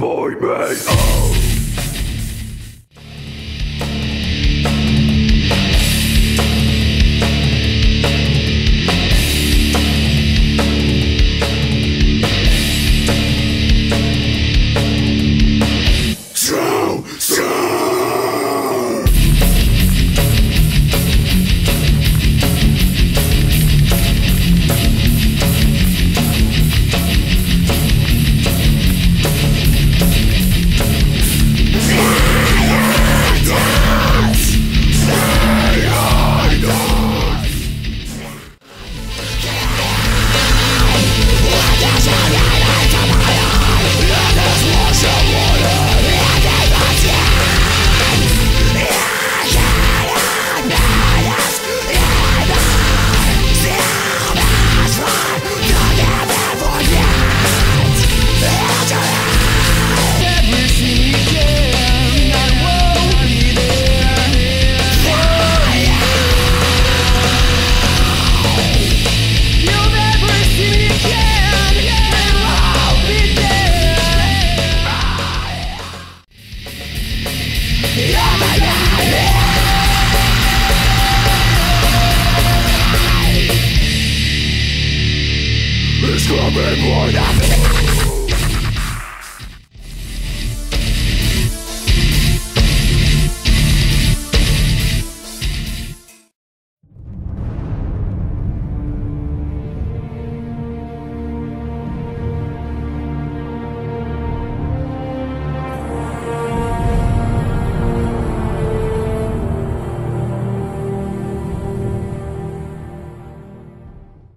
disappointment. Oh. For nothing